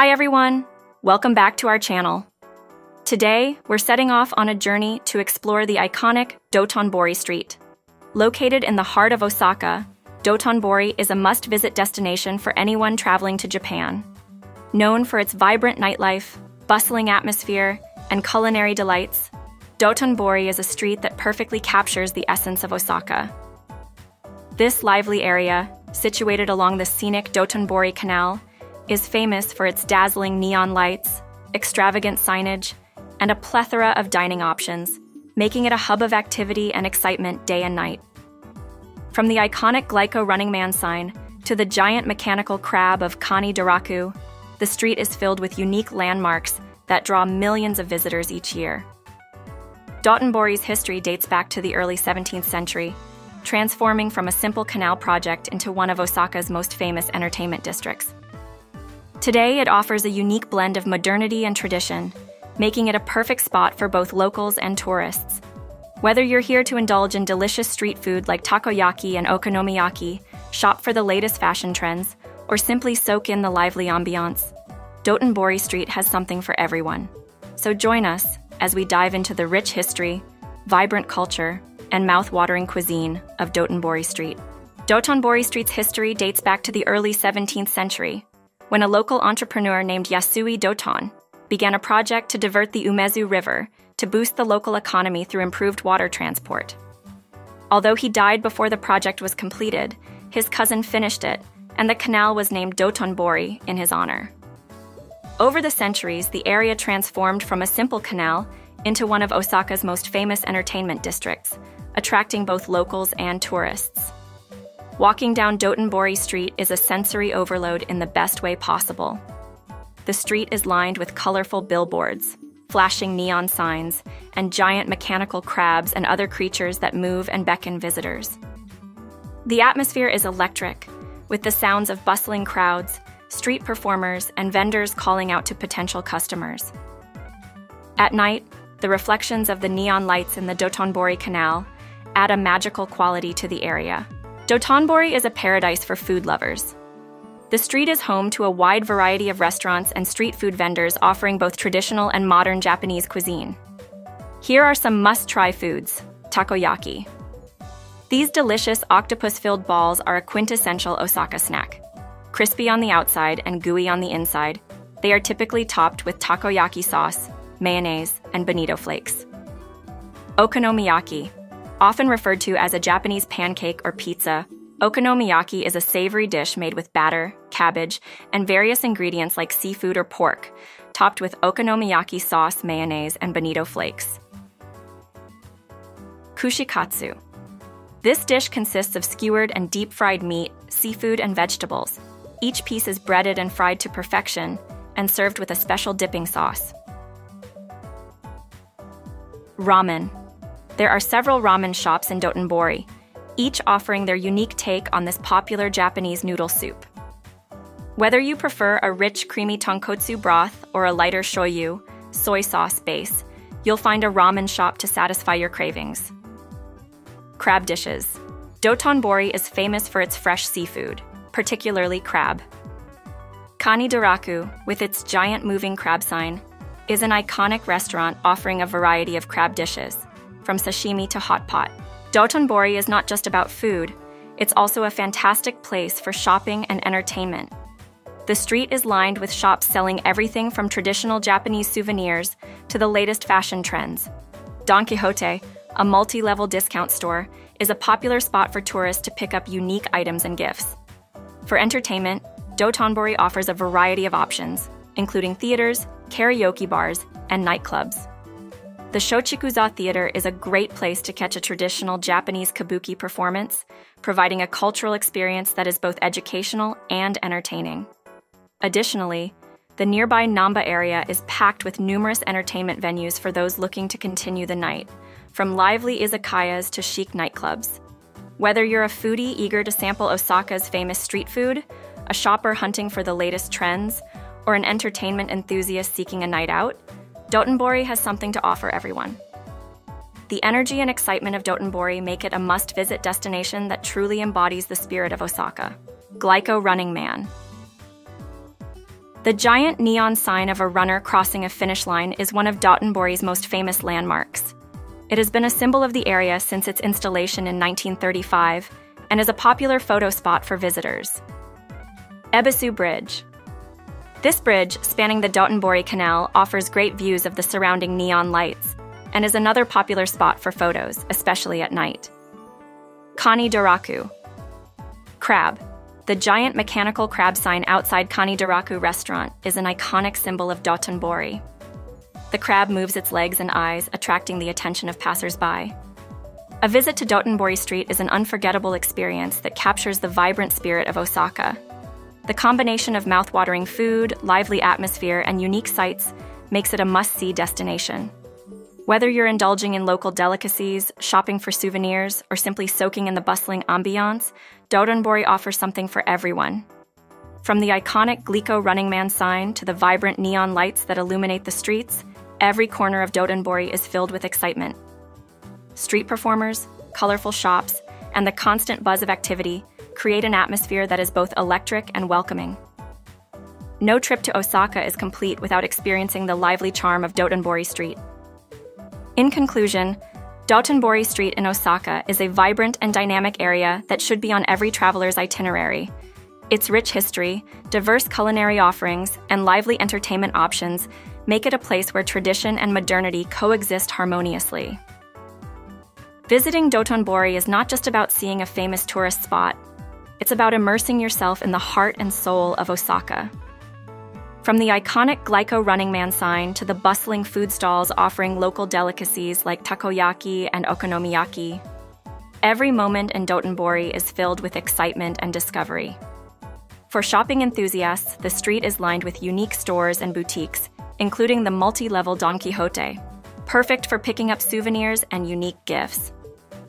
Hi everyone! Welcome back to our channel. Today, we're setting off on a journey to explore the iconic Dotonbori Street. Located in the heart of Osaka, Dotonbori is a must-visit destination for anyone traveling to Japan. Known for its vibrant nightlife, bustling atmosphere, and culinary delights, Dotonbori is a street that perfectly captures the essence of Osaka. This lively area, situated along the scenic Dotonbori Canal, is famous for its dazzling neon lights, extravagant signage, and a plethora of dining options, making it a hub of activity and excitement day and night. From the iconic Glico Running Man sign to the giant mechanical crab of Kani Daraku, the street is filled with unique landmarks that draw millions of visitors each year. Dotonbori's history dates back to the early 17th century, transforming from a simple canal project into one of Osaka's most famous entertainment districts. Today, it offers a unique blend of modernity and tradition, making it a perfect spot for both locals and tourists. Whether you're here to indulge in delicious street food like takoyaki and okonomiyaki, shop for the latest fashion trends, or simply soak in the lively ambiance, Dotonbori Street has something for everyone. So join us as we dive into the rich history, vibrant culture, and mouth-watering cuisine of Dotonbori Street. Dotonbori Street's history dates back to the early 17th century, when a local entrepreneur named Yasui Doton began a project to divert the Umezu River to boost the local economy through improved water transport. Although he died before the project was completed, his cousin finished it, and the canal was named Dotonbori in his honor. Over the centuries, the area transformed from a simple canal into one of Osaka's most famous entertainment districts, attracting both locals and tourists. Walking down Dotonbori Street is a sensory overload in the best way possible. The street is lined with colorful billboards, flashing neon signs, and giant mechanical crabs and other creatures that move and beckon visitors. The atmosphere is electric, with the sounds of bustling crowds, street performers, and vendors calling out to potential customers. At night, the reflections of the neon lights in the Dotonbori Canal add a magical quality to the area. Dotonbori is a paradise for food lovers. The street is home to a wide variety of restaurants and street food vendors offering both traditional and modern Japanese cuisine. Here are some must try foods takoyaki. These delicious octopus filled balls are a quintessential Osaka snack. Crispy on the outside and gooey on the inside, they are typically topped with takoyaki sauce, mayonnaise, and bonito flakes. Okonomiyaki, often referred to as a Japanese pancake or pizza, Okonomiyaki is a savory dish made with batter, cabbage, and various ingredients like seafood or pork, topped with okonomiyaki sauce, mayonnaise, and bonito flakes. Kushikatsu. This dish consists of skewered and deep fried meat, seafood, and vegetables. Each piece is breaded and fried to perfection and served with a special dipping sauce. Ramen. There are several ramen shops in Dotonbori, each offering their unique take on this popular Japanese noodle soup. Whether you prefer a rich, creamy tonkotsu broth or a lighter shoyu, soy sauce base, you'll find a ramen shop to satisfy your cravings. Crab dishes. Dotonbori is famous for its fresh seafood, particularly crab. Kani Daraku, with its giant moving crab sign, is an iconic restaurant offering a variety of crab dishes, from sashimi to hot pot. Dotonbori is not just about food, it's also a fantastic place for shopping and entertainment. The street is lined with shops selling everything from traditional Japanese souvenirs to the latest fashion trends. Don Quijote, a multi level discount store, is a popular spot for tourists to pick up unique items and gifts. For entertainment, Dotonbori offers a variety of options, including theaters, karaoke bars, and nightclubs. The Shochikuza Theater is a great place to catch a traditional Japanese kabuki performance, providing a cultural experience that is both educational and entertaining. Additionally, the nearby Namba area is packed with numerous entertainment venues for those looking to continue the night, from lively izakayas to chic nightclubs. Whether you're a foodie eager to sample Osaka's famous street food, a shopper hunting for the latest trends, or an entertainment enthusiast seeking a night out, Dotonbori has something to offer everyone. The energy and excitement of Dotonbori make it a must visit destination that truly embodies the spirit of Osaka. Glico Running Man. The The giant neon sign of a runner crossing a finish line is one of Dotonbori's most famous landmarks. It has been a symbol of the area since its installation in 1935 and is a popular photo spot for visitors. Ebisu Bridge. This bridge, spanning the Dotonbori Canal, offers great views of the surrounding neon lights and is another popular spot for photos, especially at night. Kani Daraku. Crab. The giant mechanical crab sign outside Kani Daraku restaurant is an iconic symbol of Dotonbori. The crab moves its legs and eyes, attracting the attention of passersby. A visit to Dotonbori Street is an unforgettable experience that captures the vibrant spirit of Osaka. The combination of mouthwatering food, lively atmosphere, and unique sights makes it a must see destination. Whether you're indulging in local delicacies, shopping for souvenirs, or simply soaking in the bustling ambiance, Dotonbori offers something for everyone. From the iconic Glico Running Man sign to the vibrant neon lights that illuminate the streets, every corner of Dotonbori is filled with excitement. Street performers, colorful shops, and the constant buzz of activity create an atmosphere that is both electric and welcoming. No trip to Osaka is complete without experiencing the lively charm of Dotonbori Street. In conclusion, Dotonbori Street in Osaka is a vibrant and dynamic area that should be on every traveler's itinerary. Its rich history, diverse culinary offerings, and lively entertainment options make it a place where tradition and modernity coexist harmoniously. Visiting Dotonbori is not just about seeing a famous tourist spot, it's about immersing yourself in the heart and soul of Osaka. From the iconic Glico Running Man sign to the bustling food stalls offering local delicacies like takoyaki and okonomiyaki, every moment in Dotonbori is filled with excitement and discovery. For shopping enthusiasts, the street is lined with unique stores and boutiques, including the multi level Don Quijote, perfect for picking up souvenirs and unique gifts.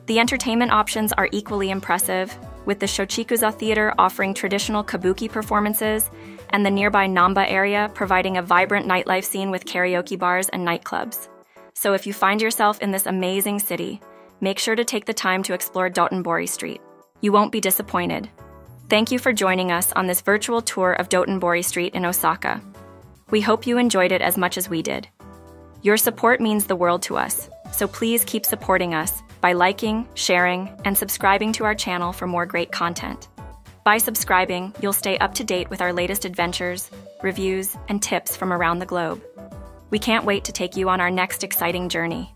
The entertainment options are equally impressive, with the Shochikuza Theater offering traditional kabuki performances and the nearby Namba area providing a vibrant nightlife scene with karaoke bars and nightclubs. So if you find yourself in this amazing city, make sure to take the time to explore Dotonbori Street. You won't be disappointed. Thank you for joining us on this virtual tour of Dotonbori Street in Osaka. We hope you enjoyed it as much as we did. Your support means the world to us, so please keep supporting us by liking, sharing, and subscribing to our channel for more great content. By subscribing, you'll stay up to date with our latest adventures, reviews, and tips from around the globe. We can't wait to take you on our next exciting journey.